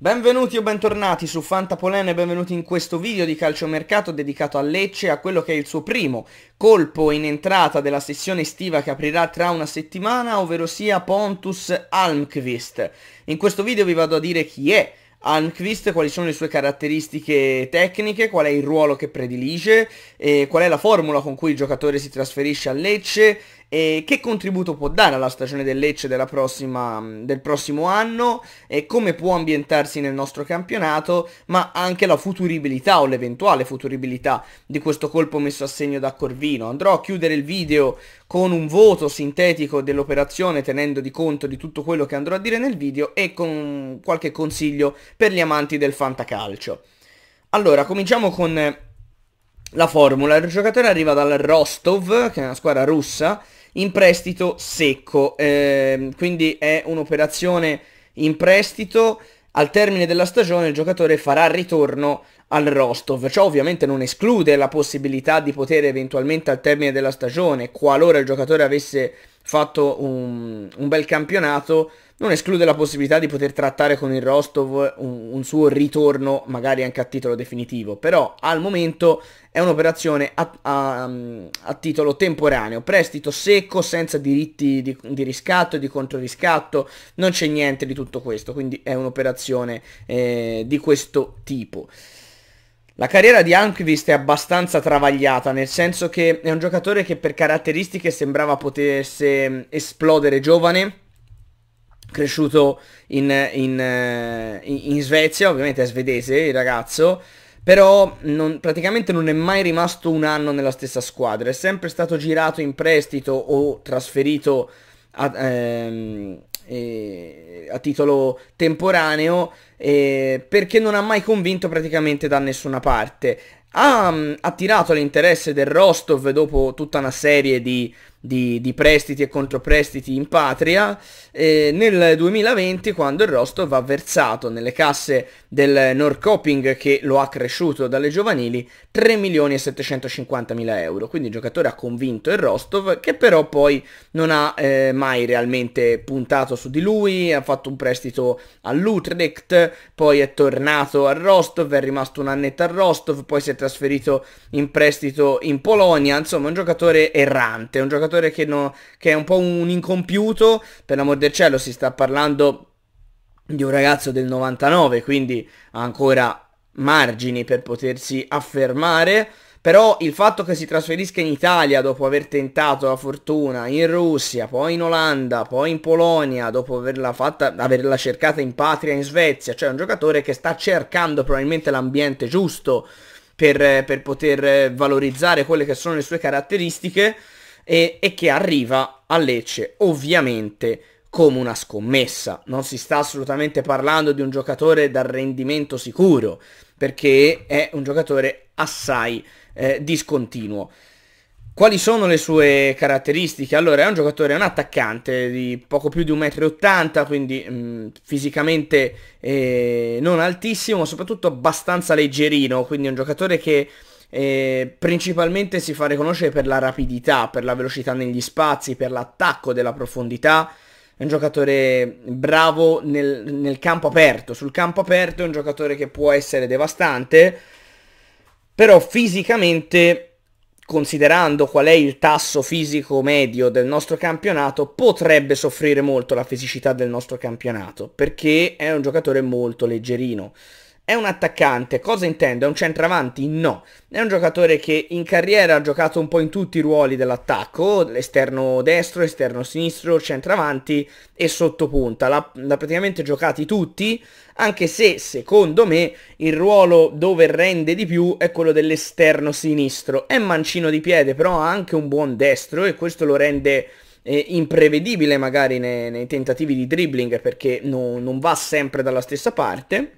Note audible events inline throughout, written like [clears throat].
Benvenuti o bentornati su Fantapolene e benvenuti in questo video di calciomercato dedicato a Lecce a quello che è il suo primo colpo in entrata della sessione estiva che aprirà tra una settimana, ovvero sia Pontus Almqvist. In questo video vi vado a dire chi è Almqvist, quali sono le sue caratteristiche tecniche, qual è il ruolo che predilige, qual è la formula con cui il giocatore si trasferisce a Lecce e che contributo può dare alla stagione del Lecce prossima, del prossimo anno e come può ambientarsi nel nostro campionato, ma anche la futuribilità o l'eventuale futuribilità di questo colpo messo a segno da Corvino. Andrò a chiudere il video con un voto sintetico dell'operazione tenendo di conto di tutto quello che andrò a dire nel video e con qualche consiglio per gli amanti del fantacalcio. Allora, cominciamo con la formula. Il giocatore arriva dal Rostov, che è una squadra russa, in prestito secco, eh, quindi è un'operazione in prestito. Al termine della stagione il giocatore farà ritorno al Rostov. Ciò ovviamente non esclude la possibilità di poter eventualmente al termine della stagione, qualora il giocatore avesse fatto un, un bel campionato, non esclude la possibilità di poter trattare con il Rostov un, un, suo ritorno magari anche a titolo definitivo, però al momento è un'operazione a, a, a titolo temporaneo, prestito secco, senza diritti di, di riscatto e di controriscatto, non c'è niente di tutto questo, quindi è un'operazione eh, di questo tipo. La carriera di Almqvist è abbastanza travagliata, nel senso che è un giocatore che per caratteristiche sembrava potesse esplodere giovane, cresciuto in, in, eh, in, Svezia, ovviamente è svedese il ragazzo, però non, praticamente non è mai rimasto un anno nella stessa squadra, è sempre stato girato in prestito o trasferito a, ehm, eh, a titolo temporaneo eh, perché non ha mai convinto praticamente da nessuna parte. Ha um, attirato l'interesse del Rostov dopo tutta una serie di di, di, prestiti e controprestiti in patria eh, nel 2020 quando il Rostov ha versato nelle casse del Norrköping che lo ha cresciuto dalle giovanili 3 milioni e 750 mila euro. Quindi il giocatore ha convinto il Rostov che però poi non ha eh, mai realmente puntato su di lui ha fatto un prestito all'Utrecht poi è tornato al Rostov è rimasto un annetto al Rostov poi si è trasferito in prestito in Polonia. Insomma un giocatore errante un giocatore giocatore che, no, che è un po' un incompiuto, per l'amor del cielo si sta parlando di un ragazzo del 99, quindi ha ancora margini per potersi affermare. Però il fatto che si trasferisca in Italia dopo aver tentato la fortuna in Russia, poi in Olanda, poi in Polonia, dopo averla, fatta, averla cercata in patria in Svezia, cioè un giocatore che sta cercando probabilmente l'ambiente giusto per, per poter valorizzare quelle che sono le sue caratteristiche e, e che arriva a Lecce ovviamente come una scommessa. Non si sta assolutamente parlando di un giocatore dal rendimento sicuro, perché è un giocatore assai eh, discontinuo. Quali sono le sue caratteristiche? Allora, è un giocatore, è un attaccante di poco più di 1,80 m, quindi mh, mm, fisicamente eh, non altissimo, soprattutto abbastanza leggerino, quindi è un giocatore che eh, principalmente si fa riconoscere per la rapidità, per la velocità negli spazi, per l'attacco della profondità. È un giocatore bravo nel, nel campo aperto. Sul campo aperto è un giocatore che può essere devastante, però fisicamente considerando qual è il tasso fisico medio del nostro campionato, potrebbe soffrire molto la fisicità del nostro campionato, perché è un giocatore molto leggerino. È un attaccante, cosa intendo? È un centravanti? No, è un giocatore che in carriera ha giocato un po' in tutti i ruoli dell'attacco, esterno destro, esterno sinistro, centravanti e sottopunta, l'ha, l'ha praticamente giocati tutti, anche se secondo me il ruolo dove rende di più è quello dell'esterno sinistro, è mancino di piede però ha anche un buon destro e questo lo rende eh, imprevedibile magari nei, nei, tentativi di dribbling perché no, non va sempre dalla stessa parte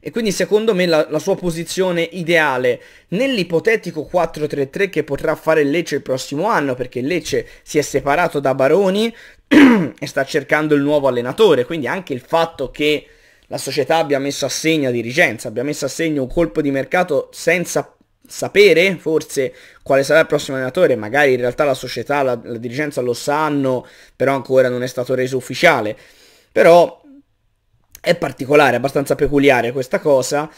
e quindi secondo me la, la sua posizione ideale nell'ipotetico 4-3-3 che potrà fare Lecce il prossimo anno, perché Lecce si è separato da Baroni [clears throat] e sta cercando il nuovo allenatore, quindi anche il fatto che la società abbia messo a segno a dirigenza, abbia messo a segno un colpo di mercato senza sapere forse quale sarà il prossimo allenatore, magari in realtà la società, la, la dirigenza lo sanno, però ancora non è stato reso ufficiale. Però è particolare, abbastanza peculiare questa cosa.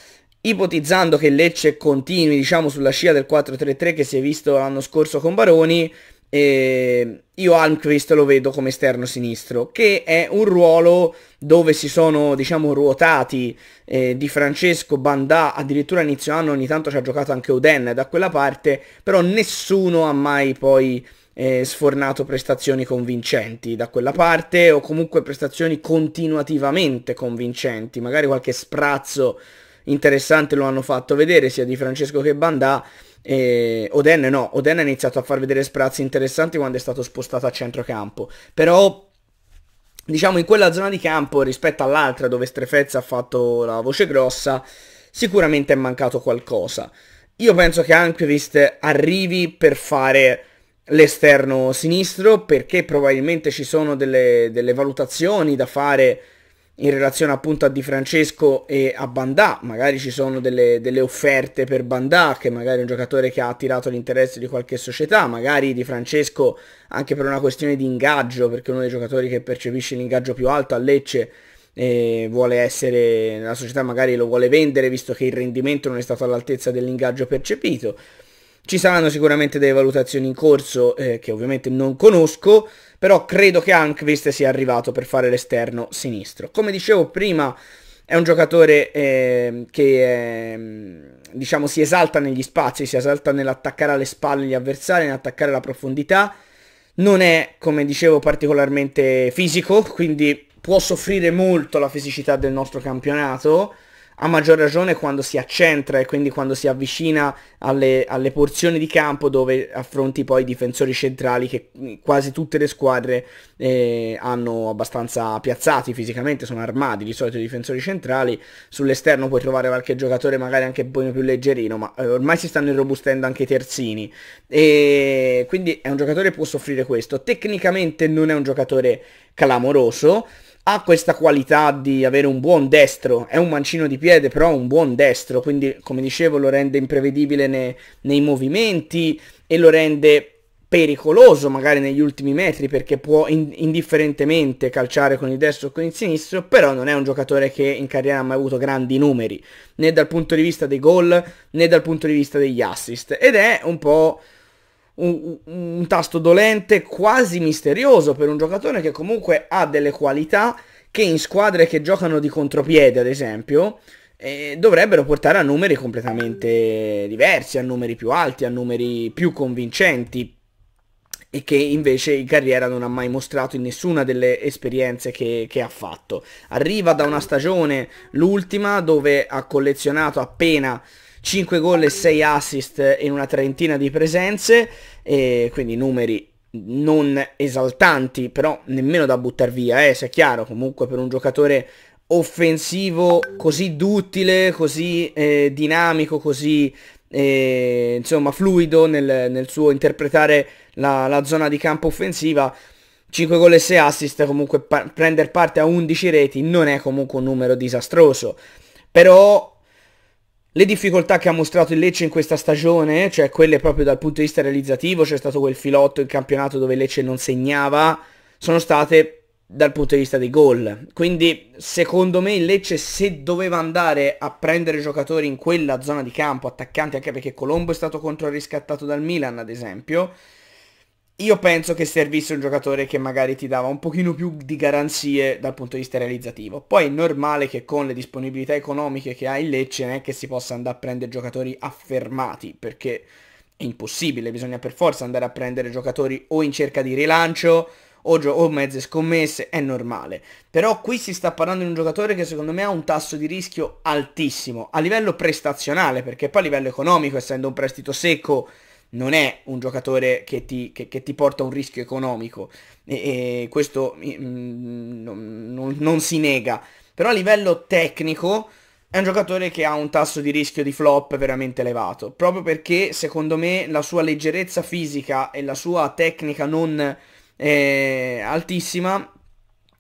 Ipotizzando che Lecce continui, diciamo, sulla scia del 4-3-3 che si è visto l'anno scorso con Baroni, eh, io Almqvist lo vedo come esterno sinistro, che è un ruolo dove si sono, diciamo, ruotati eh, Di Francesco, Bandà, addirittura inizio anno ogni tanto ci ha giocato anche Uden da quella parte, però nessuno ha mai poi eh, sfornato prestazioni convincenti da quella parte o comunque prestazioni continuativamente convincenti, magari qualche sprazzo interessante lo hanno fatto vedere sia di Francesco che Bandà e Oden no, Oden ha iniziato a far vedere sprazzi interessanti quando è stato spostato a centrocampo. Però diciamo in quella zona di campo rispetto all'altra dove Strefezza ha fatto la voce grossa sicuramente è mancato qualcosa. Io penso che Anquist arrivi per fare l'esterno sinistro perché probabilmente ci sono delle, delle, valutazioni da fare in relazione appunto a Di Francesco e a Bandà, magari ci sono delle, delle offerte per Bandà che magari è un giocatore che ha attirato l'interesse di qualche società, magari Di Francesco anche per una questione di ingaggio perché uno dei giocatori che percepisce l'ingaggio più alto a Lecce e vuole essere, la società magari lo vuole vendere visto che il rendimento non è stato all'altezza dell'ingaggio percepito. Ci saranno sicuramente delle valutazioni in corso eh, che ovviamente non conosco, però credo che Ankvist sia arrivato per fare l'esterno sinistro. Come dicevo prima, è un giocatore eh, che eh, diciamo si esalta negli spazi, si esalta nell'attaccare alle spalle gli avversari, nell'attaccare la profondità. Non è, come dicevo, particolarmente fisico, quindi può soffrire molto la fisicità del nostro campionato a maggior ragione quando si accentra e quindi quando si avvicina alle, alle, porzioni di campo dove affronti poi i difensori centrali che quasi tutte le squadre eh, hanno abbastanza piazzati fisicamente, sono armati di solito i difensori centrali, sull'esterno puoi trovare qualche giocatore magari anche un po' più leggerino, ma eh, ormai si stanno irrobustendo anche i terzini. E quindi è un giocatore che può soffrire questo, tecnicamente non è un giocatore clamoroso, ha questa qualità di avere un buon destro, è un mancino di piede però un buon destro, quindi come dicevo lo rende imprevedibile ne, nei movimenti e lo rende pericoloso magari negli ultimi metri perché può in, indifferentemente calciare con il destro o con il sinistro, però non è un giocatore che in carriera ha mai avuto grandi numeri, né dal punto di vista dei gol né dal punto di vista degli assist ed è un po' un, un, tasto dolente quasi misterioso per un giocatore che comunque ha delle qualità che in squadre che giocano di contropiede, ad esempio, eh, dovrebbero portare a numeri completamente diversi, a numeri più alti, a numeri più convincenti e che invece in carriera non ha mai mostrato in nessuna delle esperienze che, che ha fatto. Arriva da una stagione, l'ultima, dove ha collezionato appena 5 gol e 6 assist in una trentina di presenze, quindi numeri non esaltanti, però nemmeno da buttare via, eh, se è chiaro, comunque per un giocatore offensivo così duttile, così eh, dinamico, così eh, insomma fluido nel, nel, suo interpretare la, la, zona di campo offensiva. 5 gol e 6 assist, comunque pa- prendere parte a 11 reti non è comunque un numero disastroso. Però le difficoltà che ha mostrato il Lecce in questa stagione, cioè quelle proprio dal punto di vista realizzativo, c'è stato quel filotto in campionato dove il Lecce non segnava, sono state dal punto di vista dei gol. Quindi secondo me il Lecce se doveva andare a prendere giocatori in quella zona di campo, attaccanti, anche perché Colombo è stato controriscattato dal Milan ad esempio, io penso che servisse un giocatore che magari ti dava un pochino più di garanzie dal punto di vista realizzativo. Poi è normale che con le disponibilità economiche che ha il Lecce non è che si possa andare a prendere giocatori affermati, perché è impossibile, bisogna per forza andare a prendere giocatori o in cerca di rilancio o, o mezze scommesse, è normale. Però qui si sta parlando di un giocatore che secondo me ha un tasso di rischio altissimo, a livello prestazionale, perché poi a livello economico, essendo un prestito secco, non è un giocatore che ti, che, che ti porta un rischio economico e, e questo mm, non, non, si nega. Però a livello tecnico è un giocatore che ha un tasso di rischio di flop veramente elevato, proprio perché secondo me la sua leggerezza fisica e la sua tecnica non eh, altissima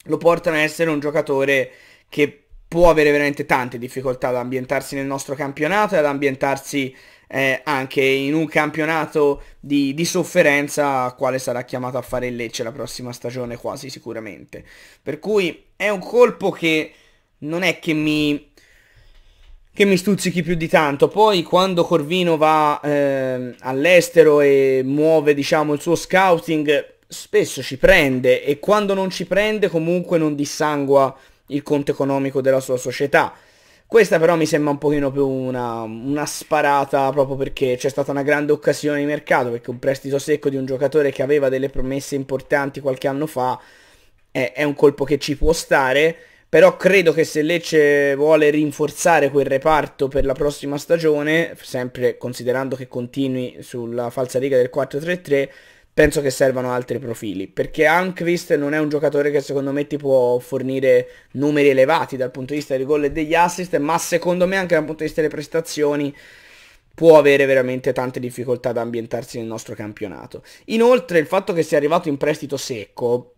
lo portano a essere un giocatore che può avere veramente tante difficoltà ad ambientarsi nel nostro campionato e ad ambientarsi eh, anche in un campionato di, di sofferenza quale sarà chiamato a fare il Lecce la prossima stagione quasi sicuramente. Per cui è un colpo che non è che mi che mi stuzzichi più di tanto. Poi quando Corvino va eh, all'estero e muove, diciamo, il suo scouting, spesso ci prende e quando non ci prende comunque non dissangua il conto economico della sua società. Questa però mi sembra un pochino più una, una, sparata proprio perché c'è stata una grande occasione di mercato, perché un prestito secco di un giocatore che aveva delle promesse importanti qualche anno fa è, è un colpo che ci può stare però credo che se Lecce vuole rinforzare quel reparto per la prossima stagione, sempre considerando che continui sulla falsa riga del 4-3-3, penso che servano altri profili, perché Anquist non è un giocatore che secondo me ti può fornire numeri elevati dal punto di vista dei gol e degli assist, ma secondo me anche dal punto di vista delle prestazioni può avere veramente tante difficoltà ad ambientarsi nel nostro campionato. Inoltre il fatto che sia arrivato in prestito secco,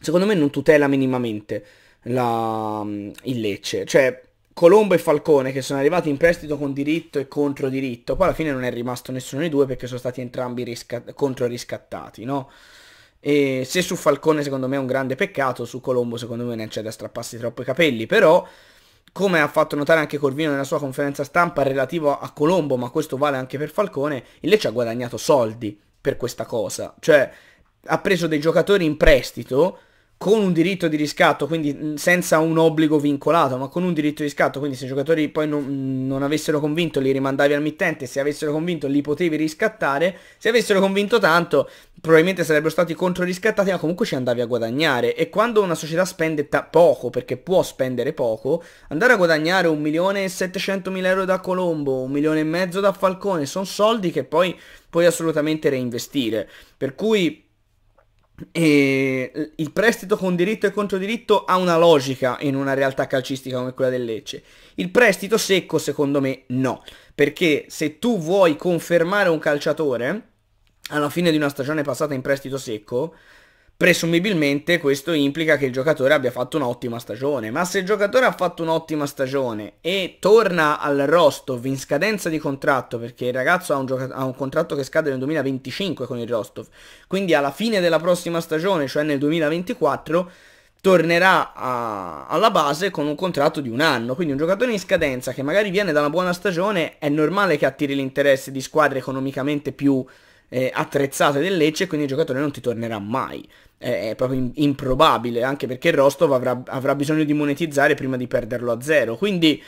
secondo me non tutela minimamente la, il Lecce. Cioè, Colombo e Falcone che sono arrivati in prestito con diritto e contro diritto, poi alla fine non è rimasto nessuno dei due perché sono stati entrambi riscat- contro riscattati, no? E se su Falcone secondo me è un grande peccato, su Colombo secondo me non c'è da strapparsi troppo i capelli, però come ha fatto notare anche Corvino nella sua conferenza stampa relativo a Colombo, ma questo vale anche per Falcone, il Lecce ha guadagnato soldi per questa cosa, cioè ha preso dei giocatori in prestito con un diritto di riscatto, quindi senza un obbligo vincolato, ma con un diritto di riscatto, quindi se i giocatori poi non, non, avessero convinto li rimandavi al mittente, se avessero convinto li potevi riscattare, se avessero convinto tanto probabilmente sarebbero stati contro riscattati, ma comunque ci andavi a guadagnare. E quando una società spende poco, perché può spendere poco, andare a guadagnare un milione e settecentomila euro da Colombo, un milione e mezzo da Falcone, sono soldi che poi puoi assolutamente reinvestire. Per cui e il prestito con diritto e contro diritto ha una logica in una realtà calcistica come quella del Lecce. Il prestito secco, secondo me, no. Perché se tu vuoi confermare un calciatore alla fine di una stagione passata in prestito secco, Presumibilmente questo implica che il giocatore abbia fatto un'ottima stagione, ma se il giocatore ha fatto un'ottima stagione e torna al Rostov in scadenza di contratto, perché il ragazzo ha un, ha un contratto che scade nel 2025 con il Rostov, quindi alla fine della prossima stagione, cioè nel 2024, tornerà a- alla base con un contratto di un anno, quindi un giocatore in scadenza che magari viene da una buona stagione, è normale che attiri l'interesse di squadre economicamente più eh, attrezzate del Lecce, quindi il giocatore non ti tornerà mai è proprio improbabile, anche perché Rostov avrà, avrà bisogno di monetizzare prima di perderlo a zero. Quindi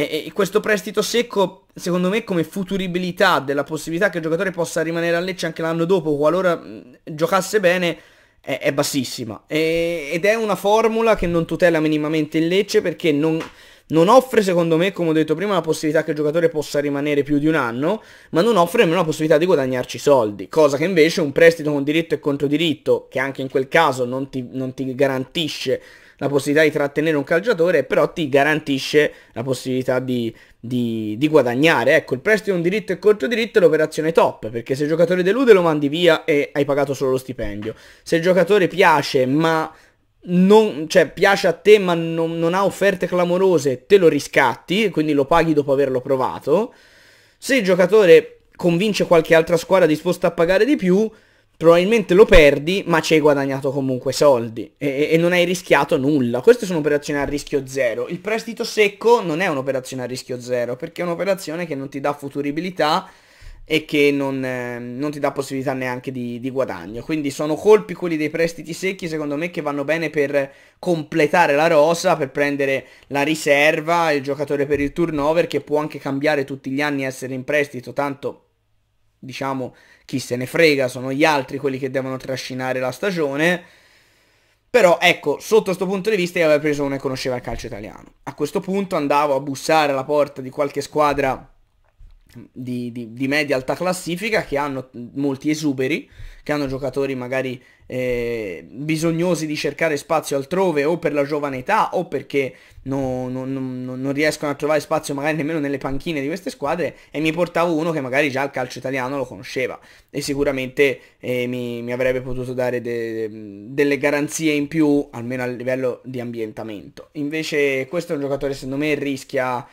e, questo prestito secco, secondo me, come futuribilità della possibilità che il giocatore possa rimanere a Lecce anche l'anno dopo, qualora mh, giocasse bene, è, è bassissima. E, ed è una formula che non tutela minimamente il Lecce perché non, non offre, secondo me, come ho detto prima, la possibilità che il giocatore possa rimanere più di un anno, ma non offre nemmeno la possibilità di guadagnarci soldi, cosa che invece un prestito con diritto e contro diritto, che anche in quel caso non ti, non ti garantisce la possibilità di trattenere un calciatore, però ti garantisce la possibilità di, di, di guadagnare. Ecco, il prestito con diritto e contro diritto è l'operazione top, perché se il giocatore delude lo mandi via e hai pagato solo lo stipendio. Se il giocatore piace ma non, cioè, piace a te ma non, non ha offerte clamorose, te lo riscatti, quindi lo paghi dopo averlo provato. Se il giocatore convince qualche altra squadra disposta a pagare di più, probabilmente lo perdi, ma ci hai guadagnato comunque soldi e, e, non hai rischiato nulla. Queste sono operazioni a rischio zero. Il prestito secco non è un'operazione a rischio zero, perché è un'operazione che non ti dà futuribilità e che non, eh, non, ti dà possibilità neanche di, di, guadagno. Quindi sono colpi quelli dei prestiti secchi, secondo me, che vanno bene per completare la rosa, per prendere la riserva, il giocatore per il turnover, che può anche cambiare tutti gli anni essere in prestito, tanto diciamo chi se ne frega, sono gli altri quelli che devono trascinare la stagione. Però ecco, sotto questo punto di vista io avevo preso uno che conosceva il calcio italiano. A questo punto andavo a bussare alla porta di qualche squadra di, di, di, media alta classifica che hanno molti esuberi, che hanno giocatori magari eh, bisognosi di cercare spazio altrove o per la giovane età o perché no, no, no, non riescono a trovare spazio magari nemmeno nelle panchine di queste squadre e mi portavo uno che magari già il calcio italiano lo conosceva e sicuramente eh, mi, mi, avrebbe potuto dare de, delle garanzie in più almeno a livello di ambientamento. Invece questo è un giocatore secondo me rischia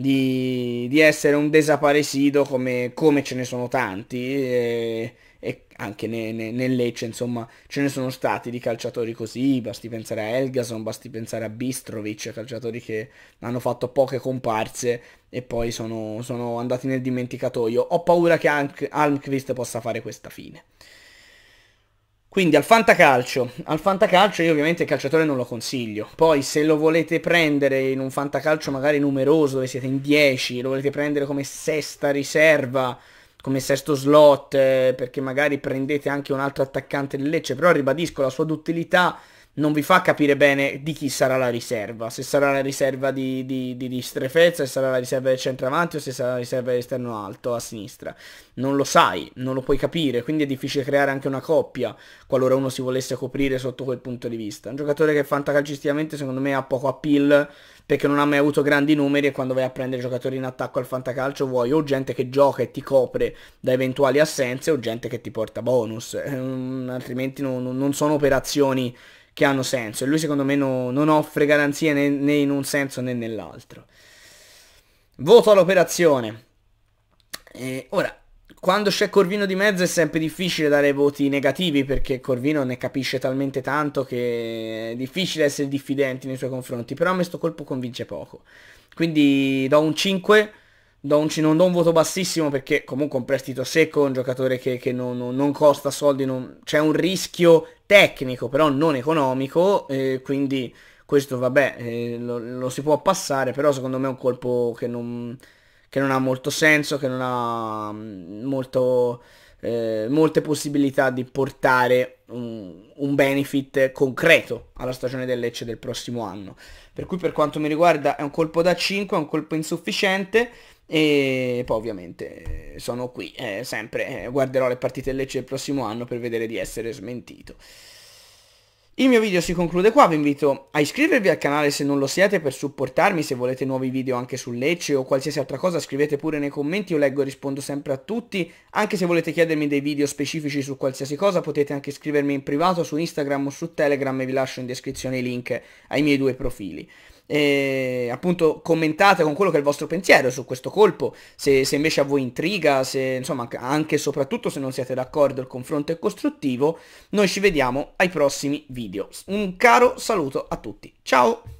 di, di essere un desaparecido come, come, ce ne sono tanti e, e anche ne, ne, nel Lecce insomma ce ne sono stati di calciatori così, basti pensare a Elgason, basti pensare a Bistrovic, calciatori che hanno fatto poche comparse e poi sono, sono andati nel dimenticatoio. Ho paura che anche Almqvist possa fare questa fine. Quindi al fantacalcio, al fantacalcio io ovviamente il calciatore non lo consiglio. Poi se lo volete prendere in un fantacalcio magari numeroso dove siete in 10, lo volete prendere come sesta riserva, come sesto slot, eh, perché magari prendete anche un altro attaccante del Lecce, però ribadisco la sua duttilità non vi fa capire bene di chi sarà la riserva, se sarà la riserva di, di, di, di Strefezza, se sarà la riserva del centravanti o se sarà la riserva dell'esterno alto a sinistra. Non lo sai, non lo puoi capire, quindi è difficile creare anche una coppia qualora uno si volesse coprire sotto quel punto di vista. Un giocatore che fantacalcisticamente secondo me ha poco appeal perché non ha mai avuto grandi numeri e quando vai a prendere giocatori in attacco al fantacalcio vuoi o gente che gioca e ti copre da eventuali assenze o gente che ti porta bonus, ehm, altrimenti non, non sono operazioni che hanno senso e lui secondo me no, non offre garanzie né, né in un senso né nell'altro. Voto all'operazione. E ora, quando c'è Corvino di mezzo è sempre difficile dare voti negativi perché Corvino ne capisce talmente tanto che è difficile essere diffidenti nei suoi confronti, però a me sto colpo convince poco. Quindi do un 5 do un, non do un voto bassissimo perché comunque un prestito secco, un giocatore che, che non, non, costa soldi, non, c'è un rischio tecnico però non economico, eh, quindi questo vabbè eh, lo, lo, si può passare, però secondo me è un colpo che non, che non ha molto senso, che non ha mm, molto, eh, molte possibilità di portare un, un benefit concreto alla stagione del Lecce del prossimo anno. Per cui per quanto mi riguarda è un colpo da 5, è un colpo insufficiente e poi ovviamente sono qui, eh, sempre eh, guarderò le partite Lecce il prossimo anno per vedere di essere smentito. Il mio video si conclude qua, vi invito a iscrivervi al canale se non lo siete per supportarmi, se volete nuovi video anche sul Lecce o qualsiasi altra cosa scrivete pure nei commenti, io leggo e rispondo sempre a tutti, anche se volete chiedermi dei video specifici su qualsiasi cosa potete anche scrivermi in privato su Instagram o su Telegram e vi lascio in descrizione i link ai miei due profili e appunto commentate con quello che è il vostro pensiero su questo colpo, se, se invece a voi intriga, se insomma anche e soprattutto se non siete d'accordo il confronto è costruttivo, noi ci vediamo ai prossimi video. Un caro saluto a tutti, ciao!